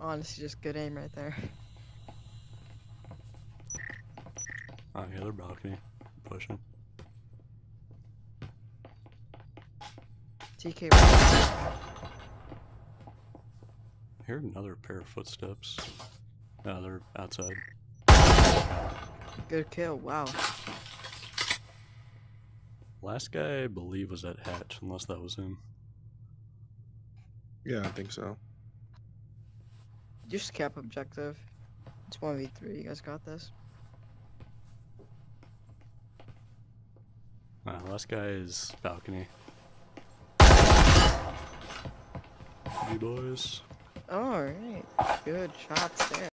Honestly, just good aim right there. Oh yeah, they're balcony. Pushing. TK. I heard another pair of footsteps. Yeah, they're outside. Good kill. Wow. Last guy I believe was at hatch, unless that was him. Yeah, I think so. Just cap objective. It's 1v3. You guys got this. Uh, last guy is balcony. You boys. Alright. Good shots there.